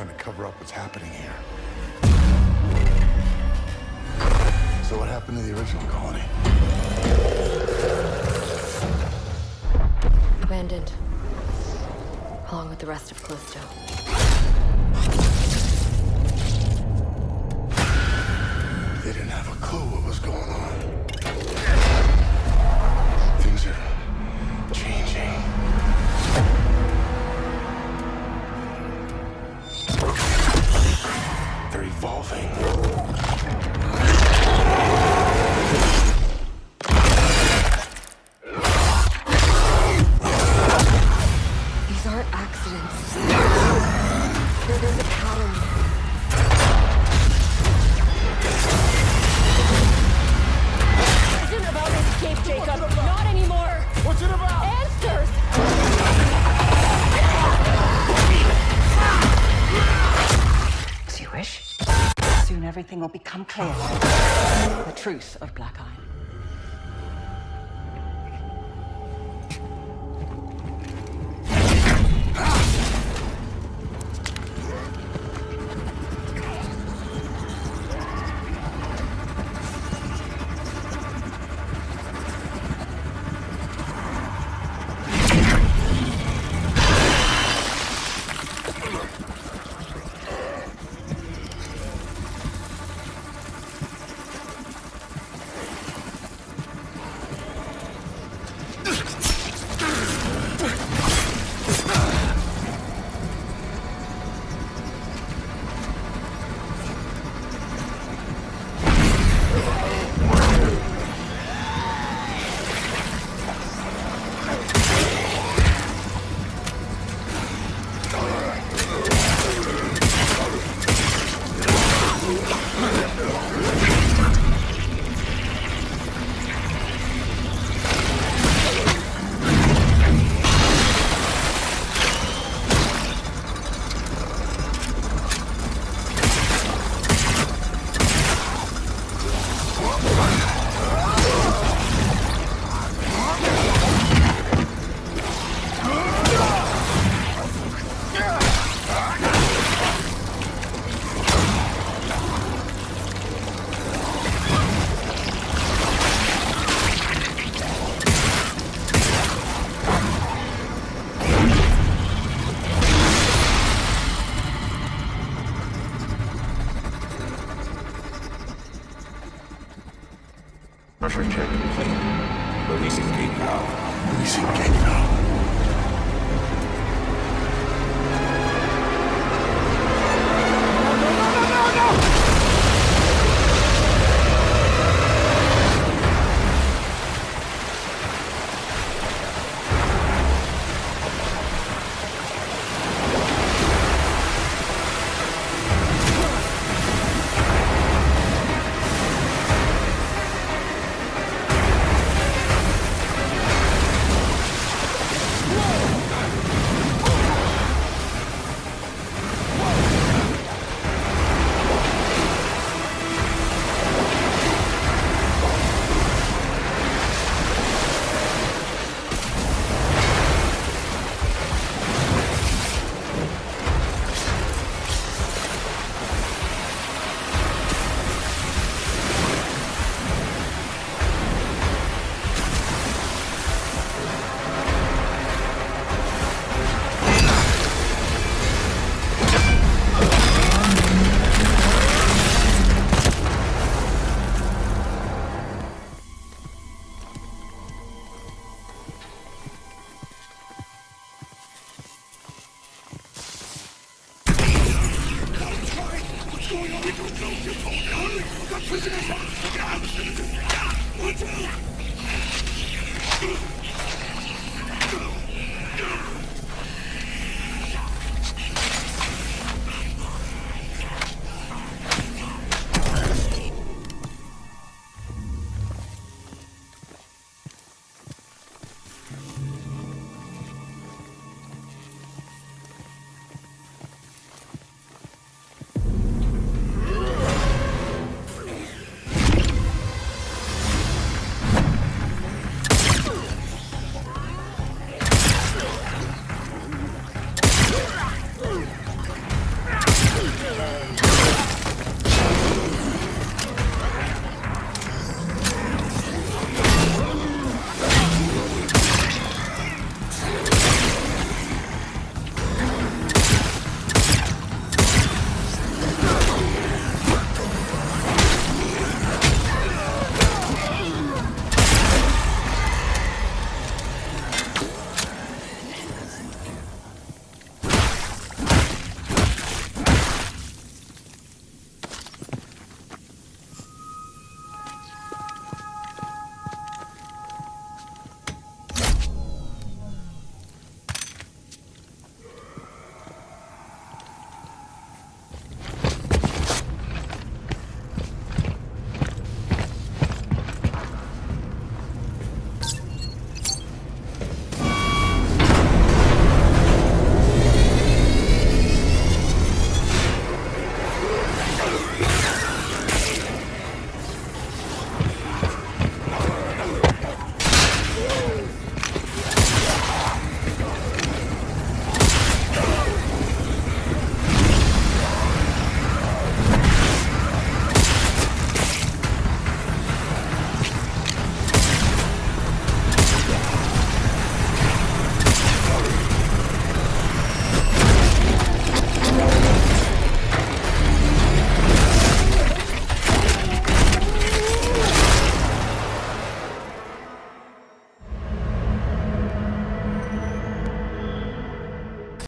trying to cover up what's happening here. So what happened to the original colony? Abandoned. Along with the rest of Callisto. Evolving. Will become clear. The truth of Black Eye. Pressure check complete. Releasing gate valve. Releasing gate valve. Yeah!